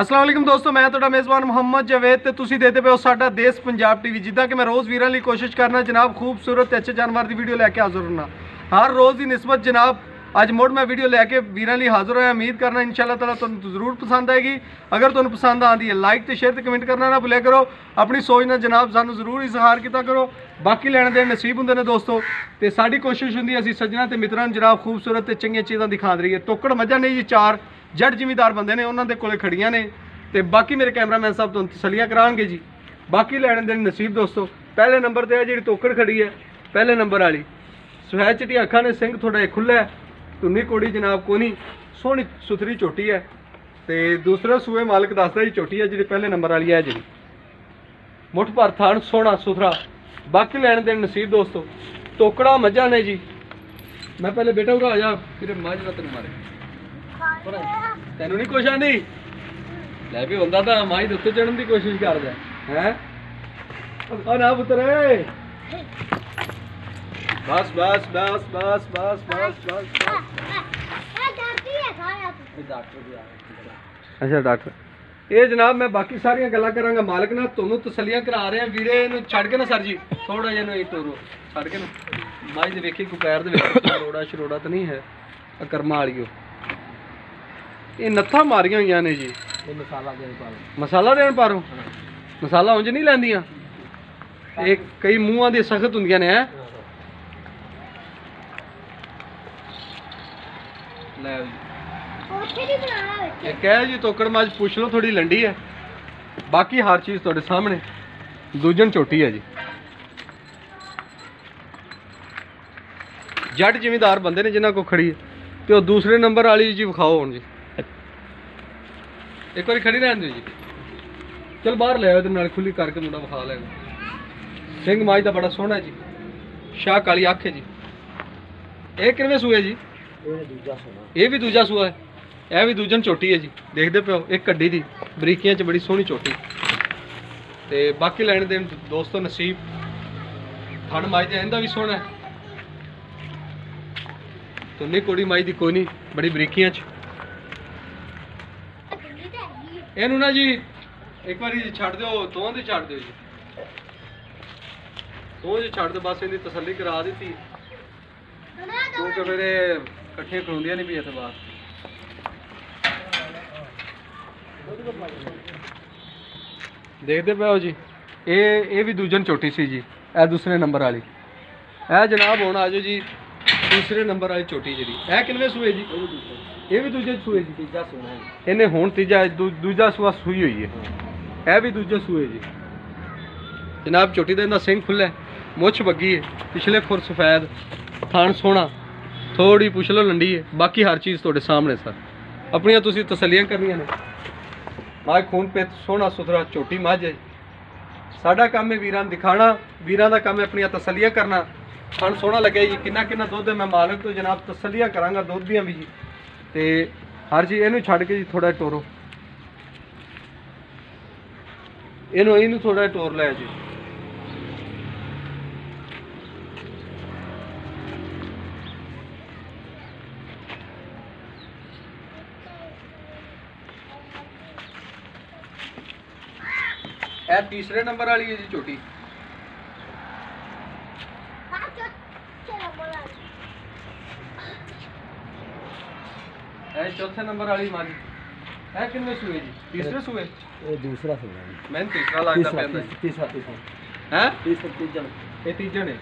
ਅਸਲਾਮ ਵਾਲੇਕੁਮ ਦੋਸਤੋ, ਮੈਂ ਤੁਹਾਡਾ ਮੇਜ਼ਬਾਨ ਮੁਹੰਮਦ ਜਵੇਦ ਤੇ ਤੁਸੀਂ ਦੇਖਦੇ ਪਏ ਹੋ ਸਾਡਾ ਦੇਸ਼ ਪੰਜਾਬ ਟੀਵੀ ਜਿੱਦਾਂ ਕਿ ਮੈਂ ਰੋਜ਼ ਵੀਰਾਂ ਲਈ ਕੋਸ਼ਿਸ਼ ਕਰਨਾ, ਜਨਾਬ ਖੂਬਸੂਰਤ ਤੇ ਅੱਛੇ ਜਾਨਵਰ ਦੀ ਵੀਡੀਓ ਲੈ ਕੇ ਹਾਜ਼ਰ ਹੁੰਨਾ। ਹਰ ਰੋਜ਼ ਦੀ ਨਿਸਬਤ ਜਨਾਬ, ਅੱਜ ਮੋੜ ਮੈਂ ਵੀਡੀਓ ਲੈ ਕੇ ਵੀਰਾਂ ਲਈ ਹਾਜ਼ਰ ਹੋਇਆ, ਉਮੀਦ ਕਰਨਾ ਇਨਸ਼ਾਅੱਲਾ ਤਾਲਾ ਤੁਹਾਨੂੰ ਜ਼ਰੂਰ ਪਸੰਦ ਆਏਗੀ। ਅਗਰ ਤੁਹਾਨੂੰ ਪਸੰਦ ਆਉਂਦੀ ਹੈ ਲਾਈਕ ਤੇ ਸ਼ੇਅਰ ਤੇ ਕਮੈਂਟ ਕਰਨਾ ਨਾ ਭੁੱਲਿਆ ਕਰੋ। ਆਪਣੀ ਸੋਚ ਨਾਲ ਜਨਾਬ ਸਾਨੂੰ ਜ਼ਰੂਰ ਇਜ਼ਹਾਰ ਕੀਤਾ ਕਰੋ। ਬਾਕੀ ਲੈਣ ਦੇ ਨਸੀਬ ਹੁੰਦੇ ਨੇ ਦੋਸਤੋ। ਤੇ ਸਾਡੀ ਕੋਸ਼ਿਸ਼ ਹੁੰਦੀ ਹੈ, ਅਸੀਂ ਸੱਜਣਾ ਤੇ ਮਿੱਤਰਾਂ ਨੂੰ ਜਨਾਬ ਖੂਬਸੂਰਤ ਤੇ ਚੰਗੀਆਂ ਚੀਜ਼ਾਂ ਦਿਖਾ ਦਈਏ। ਤੋਕੜ ਮੱਝਾਂ ਨੇ ਜੀ ਚਾਰ। ਜੱਟ ਜ਼ਿਮੀਦਾਰ ਬੰਦੇ ਨੇ, ਉਹਨਾਂ ਦੇ ਕੋਲੇ ਖੜੀਆਂ ਨੇ ਤੇ ਬਾਕੀ ਮੇਰੇ ਕੈਮਰਾਮੈਨ ਸਾਹਿਬ ਤੁਹਾਨੂੰ ਤਸੱਲੀਆਂ ਕਰਾਉਣਗੇ ਜੀ। ਬਾਕੀ ਲੈਣ ਦੇ ਨਸੀਬ ਦੋਸਤੋ, ਪਹਿਲੇ ਨੰਬਰ ਤੇ ਹੈ ਜਿਹੜੀ ਤੋਕੜ ਖੜੀ ਹੈ, ਪਹਿਲੇ ਨੰਬਰ ਵਾਲੀ। ਸੁਹੈ ਚਿੱਟੀ ਅੱਖਾਂ ਨੇ, ਸਿੰਘ ਥੋੜਾ ਜਿਹਾ ਖੁੱਲਾ ਹੈ, ਧੁੰਨੀ ਕੋੜੀ ਜਨਾਬ ਕੋਨੀ, ਸੋਹਣੀ ਸੁਥਰੀ ਚੋਟੀ ਹੈ। ਤੇ ਦੂਸਰਾ ਸੂਏ ਮਾਲਕ ਦੱਸਦਾ ਜੀ, ਚੋਟੀ ਹੈ ਜਿਹੜੀ ਪਹਿਲੇ ਨੰਬਰ ਵਾਲੀ ਹੈ ਜਿਹੜੀ। ਮੁੱਠ ਭਰ ਥਾਣ ਸੋਹਣਾ ਸੁਥਰਾ। ਬਾਕੀ ਲੈਣ ਦੇ ਨਸੀਬ ਦੋਸਤੋ, ਤੋਕੜਾ ਮੱਝਾਂ ਨੇ ਜੀ। ਮੈਂ ਪਹਿਲੇ ਬੇਟਾ ਉਰਾ ਆ ਜਾ, ਫਿਰ ਮੱਝ ਨਾ ਤੈਨੂੰ ਮਾਰੇ। ਤੈਨੂੰ ਨਹੀਂ ਕੁਛ ਆਂਦੀ? ਲੈ ਵੀ ਹੁੰਦਾ ਤਾਂ ਮਾਈ ਦੇ ਉੱਤੇ ਚੜਨ ਦੀ ਕੋਸ਼ਿਸ਼ ਕਰਦਾ। ਹੈ? ਆ ਨਾ ਪੁੱਤਰ। ਏ ਬਸ ਬਸ ਬਸ ਬਸ ਬਸ ਬਸ ਬਸ। ਅੱਛਾ ਡਾਕਟਰ। ਇਹ ਜਨਾਬ ਮੈਂ ਬਾਕੀ ਸਾਰੀਆਂ ਗੱਲਾਂ ਕਰਾਂਗਾ। ਮਾਲਕ ਨਾਲ ਤੁਹਾਨੂੰ ਤਸੱਲੀਆਂ ਕਰਾ ਰਿਹਾ। ਵੀਰੇ ਇਹਨੂੰ ਛੱਡ ਕੇ ਨਾ ਸਰ ਜੀ। ਥੋੜਾ ਜਿਹਾ ਨੂੰ ਇਹ ਤੋਰੋ। ਛੱਡ ਕੇ ਨਾ। ਮਾਈ ਦੇ ਵੇਖੀ ਕੋਈ ਪੈਰ ਦੇ ਵਿੱਚ ਰੋੜਾ ਸ਼ਰੋੜਾ ਤਾਂ ਨਹੀਂ ਹੈ। ਕਰਮਾ ਵਾਲੀਓ ਇਹ ਨੱਥਾਂ ਮਾਰੀਆਂ ਹੋਈਆਂ ਨੇ ਜੀ। ਇਹ ਮਸਾਲਾ ਦੇ ਪਾ ਮਸਾਲਾ ਦੇਣ ਪਾਰੋ ਮਸਾਲਾ ਉਂਝ ਨਹੀਂ ਲੈਂਦੀਆਂ? ਇਹ ਕਈ ਮੂੰਹਾਂ ਦੀ ਸਖਤ ਹੁੰਦੀਆਂ ਨੇ ਹੈ? ਲੈ ਜੀ। ਇਹ ਕਹਿ ਜੀ ਤੋਕੜ ਮਾਜ ਪੁੱਛ ਲਓ ਥੋੜੀ ਲੰਡੀ ਹੈ। ਬਾਕੀ ਹਰ ਚੀਜ਼ ਤੁਹਾਡੇ ਸਾਹਮਣੇ। ਦੂਜਨ ਝੋਟੀ ਹੈ ਜੀ। ਜੱਟ ਜ਼ਿਮੀਦਾਰ ਬੰਦੇ ਨੇ ਜਿਨ੍ਹਾਂ ਕੋ ਖੜੀ ਹੈ। ਤੇ ਉਹ ਦੂਸਰੇ ਨੰਬਰ ਵਾਲੀ ਜੀ ਵਿਖਾਓ ਹੁਣ ਜੀ। ਇੱਕ ਵਾਰੀ ਖੜੀ ਰਹਿਣ ਦਿਓ ਜੀ। ਚਲ ਬਾਹਰ ਲੈ ਆਓ ਤੇ ਨਾਲ ਖੁੱਲੀ ਕਰਕੇ ਮੁੰਡਾ ਵਿਖਾ ਲੈਣਾ। ਸਿੰਘ ਮਾਜ ਦਾ ਬੜਾ ਸੋਹਣਾ ਜੀ। ਸ਼ਾਹ ਕਾਲੀ ਅੱਖ ਹੈ ਜੀ। ਇਹ ਕਿੰਨੇ ਸੂਏ ਜੀ? ਇਹ ਦੂਜਾ ਸੋਨਾ ਇਹ ਵੀ ਦੂਜਾ ਸੂਆ ਹੈ। ਇਹ ਵੀ ਦੂਜਨ ਝੋਟੀ ਹੈ ਜੀ। ਦੇਖਦੇ ਪਿਓ ਇੱਕ ਕੱਡੀ ਦੀ ਬਰੀਕੀਆਂ 'ਚ ਬੜੀ ਸੋਹਣੀ ਝੋਟੀ ਤੇ ਬਾਕੀ ਲੈਣ ਦੇਣ ਦੋਸਤੋ ਨਸੀਬ ਥਣ ਮਾਈ ਤੇ ਇਹਦਾ ਵੀ ਸੋਹਣਾ ਹੈ। ਤੁੰਨੀ ਕੋੜੀ ਮਾਈ ਦੀ ਕੋਈ ਨਹੀਂ ਬੜੀ ਬਰੀਕੀਆਂ 'ਚ। ਇਹਨੂੰ ਨਾ ਜੀ, ਇੱਕ ਵਾਰੀ ਛੱਡ ਦਿਓ ਤੋਂ ਦੀ ਛੱਡ ਦਿਓ ਜੀ। ਤੋਂ ਜੀ ਛੱਡ ਦਿਓ, ਬਸ ਇਹਦੀ ਤਸੱਲੀ ਕਰਾ ਦਿੱਤੀ। ਕਿਉਂਕਿ ਫਿਰ ਇਹ ਇਕੱਠੀਆਂ ਖਲੋਂਦੀਆਂ ਨਹੀਂ ਵੀ ਇੱਥੇ ਬਾਹਰ ਦੇਖਦੇ ਪਏ ਜੀ, ਇਹ ਇਹ ਵੀ ਦੂਜਨ ਛੋਟੀ ਸੀ ਜੀ, ਇਹ ਦੂਸਰੇ ਨੰਬਰ ਵਾਲੀ। ਇਹ ਜਨਾਬ ਹੁਣ ਆਜੋ ਜੀ ਤੀਸਰੇ ਨੰਬਰ ਵਾਲੀ ਝੋਟੀ ਜਿਹੜੀ ਇਹ ਕਿੰਨਵੇਂ ਸੂਏ ਜੀ? ਇਹ ਵੀ ਦੂਜੇ ਸੂਏ ਜੀ? ਤੀਜਾ ਸੋਨਾ ਹੈ। ਇਹਨੇ ਹੁਣ ਤੀਜਾ ਦੂ- ਦੂਜਾ ਸੂਆ ਸੂਈ ਹੋਈ ਹੈ। ਇਹ ਵੀ ਦੂਜੇ ਸੂਏ ਜੀ। ਜਨਾਬ ਝੋਟੀ ਦਾ ਇਹਦਾ ਸਿੰਘ ਖੁੱਲਾ ਹੈ, ਮੁੱਛ ਬੱਗੀ ਹੈ ਪਿਛਲੇ ਖੁਰ ਸਫੈਦ ਥਾਣ ਸੋਹਣਾ ਥੋੜੀ ਪੁੱਛ ਲਓ ਲੰਡੀ ਹੈ ਬਾਕੀ ਹਰ ਚੀਜ਼ ਤੁਹਾਡੇ ਸਾਹਮਣੇ ਸਰ। ਆਪਣੀਆਂ ਤੁਸੀਂ ਤਸੱਲੀਆਂ ਕਰਨੀਆਂ ਨੇ। ਮਾਂ ਖੂਨ ਪੇਤ ਸੋਹਣਾ ਸੁਥਰਾ ਝੋਟੀ ਮੱਝ ਹੈ ਸਾਡਾ ਕੰਮ ਹੈ ਵੀਰਾਂ ਨੂੰ ਦਿਖਾਣਾ ਵੀਰਾਂ ਦਾ ਕੰਮ ਹੈ ਆਪਣੀਆਂ ਤਸੱਲੀਆਂ ਕਰਨਾ। ਥਣ ਸੋਹਣਾ ਲੱਗਿਆ ਜੀ, ਕਿੰਨਾ ਕਿੰਨਾ ਦੁੱਧ ਹੈ, ਮੈਂ ਮਾਲਕ ਤੋਂ ਜਨਾਬ ਤਸੱਲੀਆਂ ਕਰਾਂਗਾ ਦੁੱਧ ਦੀਆਂ ਵੀ ਜੀ। ਤੇ ਹਰ ਚੀਜ਼ ਇਹਨੂੰ ਛੱਡ ਕੇ ਜੀ ਥੋੜਾ ਟੋਰੋ। ਇਹਨੂੰ ਇਹਨੂੰ ਥੋੜਾ ਟੋਰ ਲਿਆ ਜੀ। ਇਹ ਤੀਸਰੇ ਨੰਬਰ ਵਾਲੀ ਹੈ ਜੀ ਝੋਟੀ। ਚੌਥੇ ਨੰਬਰ ਵਾਲੀ ਮਾਰੀ। ਇਹ ਕਿੰਨੇ ਸੂਏ ਜੀ? ਤੀਸਰੇ ਸੂਏ? ਇਹ ਦੂਸਰਾ ਹੈ ਮੈਨੂੰ ਤੀਸਰਾ ਲੱਗਦਾ ਤੀਸਰਾ ਤੀਸਰਾ ਤੀਸਰਾ ਹੈ? ਤੀਸਰਾ ਤੀਜਾ। ਇਹ ਤੀਜੇ ਨੇ।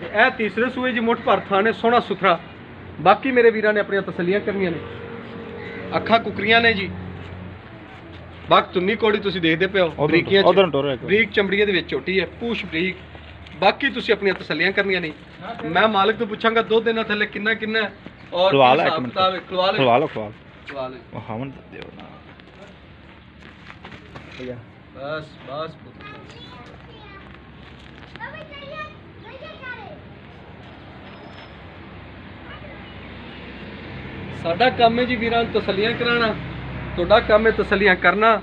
ਤੇ ਇਹ ਤੀਸਰੇ ਸੂਏ ਜੀ ਮੁੱਠ ਭਰ ਥਾਣੇ ਸੋਹਣਾ ਸੁਥਰਾ। ਬਾਕੀ ਮੇਰੇ ਵੀਰਾਂ ਨੇ ਆਪਣੀਆਂ ਤਸੱਲੀਆਂ ਕਰਨੀਆਂ ਨੇ। ਅੱਖਾਂ ਕੁਕਰੀਆਂ ਨੇ ਜੀ। ਬਾਕ ਤੁੰਨੀ ਕੋੜੀ ਤੁਸੀਂ ਦੇਖਦੇ ਪਿਓ ਬਰੀਕੀਆਂ ਉਧਰ ਟੋਰੋ ਇੱਕ। ਬਰੀਕ ਚਮੜੀਆਂ ਦੇ ਵਿੱਚ ਝੋਟੀ ਹੈ ਪੂਛ ਬਰੀਕ। ਬਾਕੀ ਤੁਸੀਂ ਆਪਣੀਆਂ ਤਸੱਲੀਆਂ ਕਰਨੀਆਂ ਨਹੀਂ ਮੈਂ ਮਾਲਕ ਤੋਂ ਪੁੱਛਾਂਗਾ ਦੁੱਧ ਦੇਣਾ ਥੱਲੇ ਕਿੰਨਾ ਕਿੰਨਾ ਹੈ ਔਰ ਖਲਵਾ ਲੈ ਇੱਕ ਮਿੰਟ। ਖਲਵਾ ਲੈ। ਲਓ ਖਵਾ ਲਓ। ਖਲਵਾ ਲੈ। ਉਹ ਹਮਨ ਦਿਓ ਨਾ। ਭਈਆ। ਬਸ ਬਸ। ਸਾਡਾ ਕੰਮ ਹੈ ਜੀ ਵੀਰਾਂ ਨੂੰ ਤਸੱਲੀਆਂ ਕਰਾਉਣਾ। ਤੁਹਾਡਾ ਕੰਮ ਹੈ ਤਸੱਲੀਆਂ ਕਰਨਾ।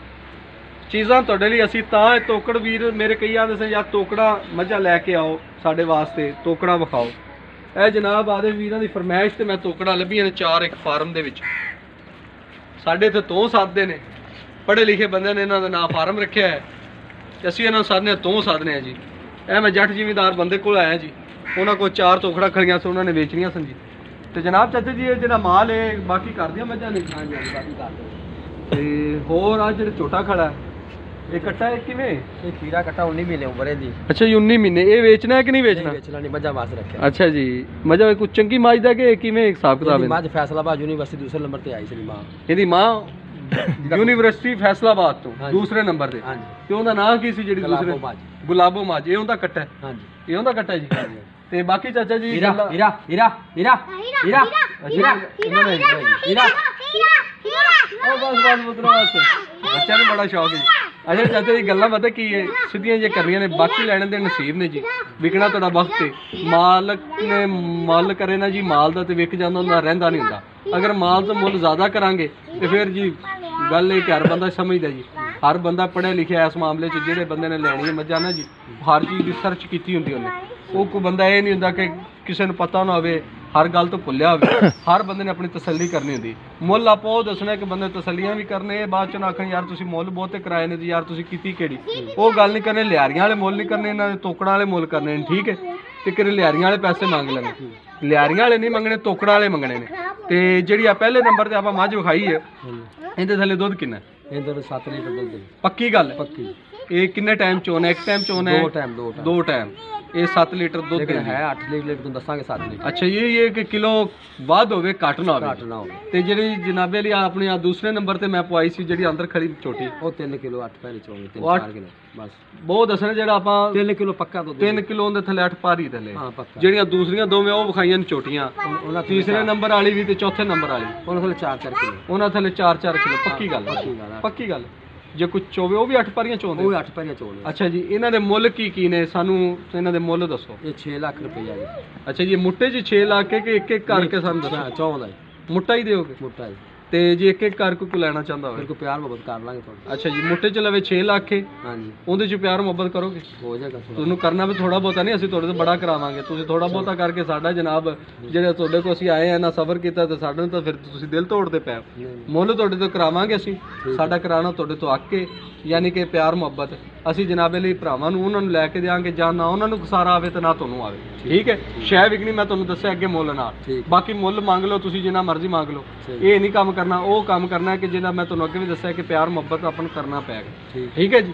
ਚੀਜ਼ਾਂ ਤੁਹਾਡੇ ਲਈ ਅਸੀਂ ਤਾਂ ਇਹ ਤੋਕੜ ਵੀਰ ਮੇਰੇ ਕਈ ਆਂਦੇ ਸੀ ਯਾ ਤੋਕੜਾ ਮੱਝਾਂ ਲੈ ਕੇ ਆਓ ਸਾਡੇ ਵਾਸਤੇ। ਤੋਕੜਾ ਵਿਖਾਓ। ਇਹ ਜਨਾਬ ਆਦੇ ਵੀਰਾਂ ਦੀ ਫਰਮਾਇਸ਼ ਤੇ ਮੈਂ ਤੋਕੜਾ ਲੱਭੀਆਂ ਨੇ ਚਾਰ ਇੱਕ ਫਾਰਮ ਦੇ ਵਿੱਚ। ਸਾਡੇ ਇੱਥੇ ਤੋਂ ਸਾਧਦੇ ਨੇ। ਪੜ੍ਹੇ ਲਿਖੇ ਬੰਦੇ ਨੇ ਇਹਨਾਂ ਦਾ ਨਾਂ ਫਾਰਮ ਰੱਖਿਆ ਹੈ। ਅਸੀਂ ਇਹਨਾਂ ਨੂੰ ਸਾਧਨੇ ਤੋਂ ਸਾਧਨੇ ਆ ਜੀ। ਇਹ ਮੈਂ ਜੱਟ ਜ਼ਿਮੀਦਾਰ ਬੰਦੇ ਕੋਲ ਆਇਆ ਜੀ। ਉਹਨਾਂ ਕੋਲ ਚਾਰ ਤੋਖੜਾ ਖੜੀਆਂ ਸੀ, ਉਹਨਾਂ ਨੇ ਵੇਚਣੀਆਂ ਸਨ ਜੀ। ਤੇ ਜਨਾਬ ਚਾਚਾ ਜੀ, ਇਹ ਜਿਹੜਾ ਮਾਲ ਹੈ, ਬਾਕੀ ਕਰ ਦਿਆਂ ਮੱਝਾਂ ਨੇ ਹਾਂਜੀ ਹਾਂਜੀ ਬਾਕੀ ਕਰ ਤੇ ਹੋਰ ਆ ਜਿਹੜੇ ਛੋਟਾ ਖੜਾ ਹੈ ਇਹ ਕੱਟਾ ਹੈ ਕਿਵੇਂ ਇਹ ਖੀਰਾ ਕੱਟਾ 19 ਮਹੀਨੇ ਉਮਰ ਹੈ ਦੀ ਅੱਛਾ ਜੀ 19 ਮਹੀਨੇ ਇਹ ਵੇਚਣਾ ਹੈ ਕਿ ਨਹੀਂ ਨਹੀਂ ਵੇਚਣਾ ਵੇਚਣਾ ਨਹੀਂ ਮੱਝਾਂ ਵਾਸਤੇ ਰੱਖਿਆ ਅੱਛਾ ਜੀ ਮਜ਼ਾ ਕੋਈ ਚੰਗੀ ਮੱਝ ਦਾ ਕਿ ਕਿਵੇਂ ਹਿਸਾਬ ਕਿਤਾਬ ਇਹਦੀ ਹੈ ਮੱਝ ਫੈਸਲਾਬਾਦ ਯੂਨੀਵਰਸਿਟੀ ਦੂਸਰੇ ਨੰਬਰ ਤੇ ਆਈ ਸੀ ਮਾਂ ਇਹਦੀ ਮਾਂ ਯੂਨੀਵਰਸਿਟੀ ਫੈਸਲਾਬਾਦ ਤੋਂ। ਦੂਸਰੇ ਨੰਬਰ ਤੇ ਹਾਂਜੀ ਤੇ ਉਹਦਾ ਨਾਂ ਕੀ ਸੀ ਜਿਹੜੀ ਦੂਸਰੇ ਮੱਝ ਗੁਲਾਬੋ ਮਾਝ ਇਹ ਉਹਦਾ ਕੱਟਾ ਹੈ ਹਾਂਜੀ ਇਹ ਉਹਦਾ ਕੱਟਾ ਹੈ ਜੀ ਤੇ ਬਾਕੀ ਚਾਚਾ ਜੀ ਹੀਰਾ ਹੀਰਾ ਹੀਰਾ ਹੀਰਾ ਹੀਰਾ ਹੀਰਾ ਨੇ ਹੀਰਾ ਉਹ ਬਸ ਬਸ ਪੁੱਤਰਾ ਬਸ ਬੱਚਿਆਂ ਨੂੰ ਬੜਾ ਸ਼ੌਕ ਹੈ ਅੱਛਾ ਚਾਚਾ ਜੀ ਗੱਲਾਂ ਪਤਾ ਕੀ ਹੈ? ਸਿੱਧੀਆਂ ਜੇ ਕਰਨੀਆਂ ਨੇ, ਬਾਕੀ ਲੈਣ ਦੇ ਨਸੀਬ ਨੇ ਜੀ। ਵਿਕਣਾ ਤੁਹਾਡਾ ਵਕਤ ਹੈ ਮਾਲਕ ਨੇ ਮੁੱਲ ਕਰੇ ਨਾ ਜੀ, ਮਾਲ ਦਾ ਤੇ ਵਿਕ ਜਾਂਦਾ ਹੁੰਦਾ ਰਹਿੰਦਾ ਨਹੀਂ ਹੁੰਦਾ। ਅਗਰ ਮਾਲ ਤੋਂ ਮੁੱਲ ਜ਼ਿਆਦਾ ਕਰਾਂਗੇ, ਤੇ ਫਿਰ ਜੀ ਗੱਲ ਇਹ ਕਿ ਹਰ ਬੰਦਾ ਸਮਝਦਾ ਜੀ। ਹਰ ਬੰਦਾ ਪੜ੍ਹਿਆ ਲਿਖਿਆ ਇਸ ਮਾਮਲੇ 'ਚ, ਜਿਹੜੇ ਬੰਦੇ ਨੇ ਲੈਣੀ ਹੈ ਮੱਝਾਂ ਨਾ ਜੀ, ਹਰ ਚੀਜ਼ ਦੀ ਸਰਚ ਕੀਤੀ ਹੁੰਦੀ ਉਹਨੇ। ਉਹ ਕੋਈ ਬੰਦਾ ਇਹ ਨਹੀਂ ਹੁੰਦਾ ਕਿ ਕਿਸੇ ਨੂੰ ਪਤਾ ਨਾ ਹੋਵੇ ਹਰ ਗੱਲ ਤੋਂ ਭੁੱਲਿਆ ਹੋਵੇ ਹਰ ਬੰਦੇ ਨੇ ਆਪਣੀ ਤਸੱਲੀ ਕਰਨੀ ਹੁੰਦੀ। ਮੁੱਲ ਆਪੋ ਉਹ ਦੱਸਣਾ ਕਿ ਬੰਦੇ ਤਸੱਲੀਆਂ ਵੀ ਕਰਨੇ ਬਾਅਦ ਚ ਨਾ ਆਖਣ ਯਾਰ ਤੁਸੀਂ ਮੁੱਲ ਬਹੁਤੇ ਕਰਾਏ ਨੇ ਤੇ ਯਾਰ ਤੁਸੀਂ ਕੀਤੀ ਕਿਹੜੀ? ਉਹ ਗੱਲ ਨਹੀਂ ਕਰਨੇ ਲਿਆਰੀਆਂ ਵਾਲੇ ਮੁੱਲ ਨਹੀਂ ਕਰਨੇ ਇਹਨਾਂ ਦੇ ਤੋਕੜਾਂ ਵਾਲੇ ਮੁੱਲ ਕਰਨੇ ਨੇ ਠੀਕ ਹੈ? ਤੇ ਕਿਰੇ ਲਿਆਰੀਆਂ ਵਾਲੇ ਪੈਸੇ ਮੰਗ ਲੈਣੇ? ਲਿਆਰੀਆਂ ਵਾਲੇ ਨਹੀਂ ਮੰਗਣੇ ਤੋਕੜਾਂ ਵਾਲੇ ਮੰਗਣੇ ਨੇ। ਤੇ ਜਿਹੜੀ ਆ ਪਹਿਲੇ ਨੰਬਰ ਤੇ ਆਪਾਂ ਮੱਝ ਵਿਖਾਈ ਹੈ ਇਹਦੇ ਥੱਲੇ ਦੁੱਧ ਕਿੰਨਾ? ਇਹਦੇ ਤੋਂ 7 ਲੀਟਰ ਦੁੱਧ ਪੱਕੀ ਗੱਲ ਹੈ? ਪੱਕੀ। ਇਹ ਕਿੰਨੇ ਟਾਈਮ ਚੋਣਾ ਇੱਕ ਟਾਈਮ ਚੋਣਾ ਦੋ ਟਾਈਮ ਦੋ ਟਾਈਮ ਇਹ 7 ਲੀਟਰ ਦੁੱਧ ਲੇਕਿਨ ਹੈ ਹੈ 8 ਲੀਟਰ ਤੁਹਾਨੂੰ ਦੱਸਾਂਗੇ 7 ਲੀਟਰ। ਅੱਛਾ ਇਹ ਇਹ ਕਿ ਕਿਲੋ ਵੱਧ ਹੋਵੇ ਘੱਟ ਨਾ ਘੱਟ ਹੋਵੇ ਨਾ ਹੋਵੇ। ਤੇ ਜਿਹੜੀ ਜਨਾਬੇ ਲਈ ਆਪਣੀ ਆ ਦੂਸਰੇ ਨੰਬਰ ਤੇ ਮੈਂ ਪਵਾਈ ਸੀ ਜਿਹੜੀ ਅੰਦਰ ਖੜੀ ਛੋਟੀ। ਉਹ 3 ਕਿਲੋ 8 ਪੈਰੇ ਚੋਗੇ 3 ਉਹ ਅੱਠ- 4 ਕਿਲੋ ਬਸ। ਬਹੁਤ ਦੱਸਣਾ ਜਿਹੜਾ ਆਪਾਂ 3 ਕਿਲੋ ਪੱਕਾ ਦੁੱਧ 3 ਕਿਲੋ ਦੇ ਥੱਲੇ 8 ਪਾਰੀ ਥੱਲੇ। ਹਾਂ ਪੱਕਾ। ਜਿਹੜੀਆਂ ਦੂਸਰੀਆਂ ਦੋਵੇਂ ਉਹ ਵਿਖਾਈਆਂ ਨੇ ਛੋਟੀਆਂ। ਉਹਨਾਂ ਤੀਸਰੇ ਨੰਬਰ ਵਾਲੀ ਵੀ ਤੇ ਚੌਥੇ ਨੰਬਰ ਵਾਲੀ। ਉਹਨਾਂ ਕੋਲ 4 4 ਕਿਲੋ। ਉਹਨਾਂ ਥੱਲੇ 4-4 ਕਿਲੋ ਪੱਕੀ ਗੱਲ ਹੈ। ਪੱਕੀ ਗੱਲ ਹੈ। ਪੱਕੀ ਗੱਲ। ਜੇ ਕੁਝ ਚੋਵੇ ਉਹ ਵੀ 8 ਪਾਰੀਆਂ ਚੋਂਦੇ? ਉਹ 8 ਪੈਰੇ ਚੋਗੇ ਅੱਛਾ ਜੀ ਇਹਨਾਂ ਦੇ ਮੁੱਲ ਕੀ ਕੀ ਨੇ? ਸਾਨੂੰ ਇਹਨਾਂ ਦੇ ਮੁੱਲ ਦੱਸੋ। ਇਹ 6 ਲੱਖ ਰੁਪਈਆ ਜੀ। ਅੱਛਾ ਜੀ ਇਹ ਮੁੱਟੇ 'ਚ 6 ਲਾ ਕੇ ਕਿ ਇੱਕ ਇੱਕ ਕਰਕੇ ਸਾਨੂੰ ਦੱਸੋ? ਅੱਛਾ ਚੌਂ ਦਾ ਜੀ। ਮੁੱਟਾ ਹੀ ਦਿਓਗੇ? ਮੋਟਾ ਜੀ। ਤੇ ਜੇ ਇੱਕ ਇੱਕ ਕਰਕੇ ਕੋਈ ਲੈਣਾ ਚਾਹੁੰਦਾ ਹੋਵੇ? ਕੋ ਪਿਆਰ ਮੁਹੱਬਤ ਕਰ ਲਾਂਗੇ ਤੁਹਾਡਾ ਅੱਛਾ ਜੀ ਮੁੱਟੇ 'ਚ ਲਵੇ 6 ਲੱਖ ਹੈ ਹਾਂਜੀ। ਉਹਦੇ 'ਚ ਪਿਆਰ ਮੁਹੱਬਤ ਕਰੋਗੇ? ਹੋ ਜਾਏਗਾ ਥੋੜਾ ਤੁਹਾਨੂੰ ਕਰਨਾ ਵੀ ਥੋੜਾ ਬਹੁਤਾ ਨਹੀਂ ਅਸੀਂ ਤੁਹਾਡੇ ਤੋਂ ਬੜਾ ਕਰਾਵਾਂਗੇ। ਤੁਸੀਂ ਥੋੜਾ ਬਹੁਤਾ ਕਰਕੇ ਸਾਡਾ ਜਨਾਬ ਜਿਹੜੇ ਤੁਹਾਡੇ ਕੋਲ ਅਸੀਂ ਆਏ ਆ ਨਾ ਸਬਰ ਕੀਤਾ ਤੇ ਸਾਡੇ ਨੂੰ ਤਾਂ ਫਿਰ ਤੁਸੀਂ ਦਿਲ ਤੋੜਦੇ ਪਏ ਹੋ। ਮੁੱਲ ਤੁਹਾਡੇ ਤੋਂ ਕਰਾਵਾਂਗੇ ਅਸੀਂ। ਸਾਡਾ ਕਰਾਣਾ ਤੁਹਾਡੇ ਤੋਂ ਅੱਕ ਕੇ ਯਾਨੀ ਕਿ ਪਿਆਰ ਮੁਹੱਬਤ। ਅਸੀਂ ਜਨਾਬੇ ਲਈ ਭਰਾਵਾਂ ਨੂੰ ਉਹਨਾਂ ਨੂੰ ਲੈ ਕੇ ਦਿਆਂਗੇ ਜਾਂ ਨਾ ਉਹਨਾਂ ਨੂੰ ਖਸਾਰਾ ਆਵੇ ਤੇ ਨਾ ਤੁਹਾਨੂੰ ਆਵੇ। ਠੀਕ ਹੈ? ਸ਼ੈ ਵਿਕਣੀ ਮੈਂ ਤੁਹਾਨੂੰ ਦੱਸਿਆ ਅੱਗੇ ਮੁੱਲ ਨਾਲ। ਬਾਕੀ ਮੁੱਲ ਮੰਗ ਲਓ ਤੁਸੀਂ ਜਿੰਨਾ ਮਰਜ਼ੀ ਮੰਗ ਲਓ। ਇਹ ਨਹੀਂ ਕੰਮ ਕਰਨਾ ਉਹ ਕੰਮ ਕਰਨਾ ਕਿ ਜਿਹੜਾ ਮੈਂ ਤੁਹਾਨੂੰ ਅੱਗੇ ਵੀ ਦੱਸਿਆ ਕਿ ਪਿਆਰ ਮੁਹੱਬਤ ਆਪਾਂ ਨੂੰ ਕਰਨਾ ਪਏਗਾ ਠੀਕ। ਠੀਕ ਹੈ ਜੀ?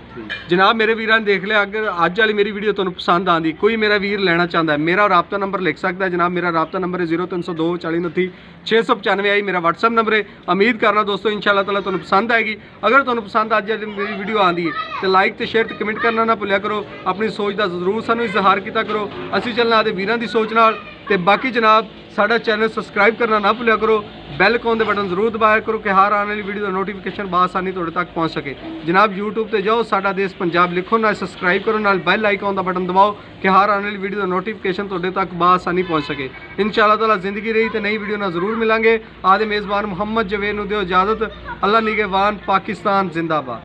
ਜਨਾਬ ਮੇਰੇ ਵੀਰਾਂ ਨੇ ਦੇਖ ਲਿਆ ਅਗਰ ਅੱਜ ਵਾਲੀ ਮੇਰੀ ਵੀਡੀਓ ਤੁਹਾਨੂੰ ਪਸੰਦ ਆਂਦੀ ਕੋਈ ਮੇਰਾ ਵੀਰ ਲੈਣਾ ਚਾਹੁੰਦਾ ਹੈ ਮੇਰਾ ਰਾਬਤਾ ਨੰਬਰ ਲਿਖ ਸਕਦਾ ਜਨਾਬ ਮੇਰਾ ਰਾਬਤਾ ਨੰਬਰ ਹੈ 0302 4029 695 ਆਈ ਮੇਰਾ WhatsApp ਨੰਬਰ ਹੈ। ਉਮੀਦ ਕਰਨਾ ਦੋਸਤੋ, ਇਨਸ਼ਾਅੱਲਾ ਤਾਲਾ ਤੁਹਾਨੂੰ ਪਸੰਦ ਆਏਗੀ। ਅਗਰ ਤੁਹਾਨੂੰ ਪਸੰਦ ਅੱਜ ਵਾਲੀ ਮੇਰੀ ਵੀਡੀਓ ਆਂਦੀ ਹੈ, ਤੇ ਲਾਈਕ ਤੇ ਸ਼ੇਅਰ ਤੇ ਕਮੈਂਟ ਕਰਨਾ ਨਾ ਭੁੱਲਿਆ ਕਰੋ। ਆਪਣੀ ਸੋਚ ਦਾ ਜ਼ਰੂਰ ਸਾਨੂੰ ਇਜ਼ਹਾਰ ਕੀਤਾ ਕਰੋ। ਅਸੀਂ ਚੱਲਣਾ ਆਦੇ ਵੀਰਾਂ ਦੀ ਸੋਚ ਨਾਲ। ਤੇ ਬਾਕੀ ਜਨਾਬ, ਸਾਡਾ ਚੈਨਲ ਸਬਸਕ੍ਰਾਈਬ ਕਰਨਾ ਨਾ ਭੁੱਲਿਆ ਕਰੋ। ਬੈਲ ਆਈਕਨ ਦੇ ਬਟਨ ਜ਼ਰੂਰ ਦਬਾਇਆ ਕਰੋ ਕਿ ਹਰ ਆਉਣ ਵਾਲੀ ਵੀਡੀਓ ਦਾ ਨੋਟੀਫਿਕੇਸ਼ਨ ਬਾਸਾਨੀ ਤੁਹਾਡੇ ਤੱਕ ਪਹੁੰਚ ਸਕੇ। ਜਨਾਬ, YouTube ਤੇ ਜਾਓ, ਸਾਡਾ ਦੇਸ਼ ਪੰਜਾਬ ਲਿਖੋ, ਨਾਲ ਸਬਸਕ੍ਰਾਈਬ ਕਰੋ, ਨਾਲ ਬੈਲ ਆਈਕਨ ਦਾ ਬਟਨ ਦਬਾਓ ਕਿ ਹਰ ਆਉਣ ਵਾਲੀ ਵੀਡੀਓ ਦਾ ਨੋਟੀਫਿਕੇਸ਼ਨ ਤੁਹਾਡੇ ਤੱਕ ਬਾਸਾਨੀ ਪਹੁੰਚ ਸਕੇ। ਇਨਸ਼ਾਅੱਲਾ ਤਾਲਾ ਜ਼ਿੰਦਗੀ ਰਹੀ ਤੇ ਨਈ ਵੀਡੀਓ ਨਾਲ ਜ਼ਰੂਰ ਮਿਲਾਂਗੇ। ਆਦੇ ਮੇਜ਼ਬਾਨ ਮੁਹੰਮਦ ਜਵੇਦ ਨੂੰ ਦਿਓ ਇਜਾਜ਼ਤ। ਅੱਲਾ ਨਿਗਹਿਬਾਨ ਪਾਕਿਸਤਾਨ ਜ਼ਿੰਦਾਬਾਦ।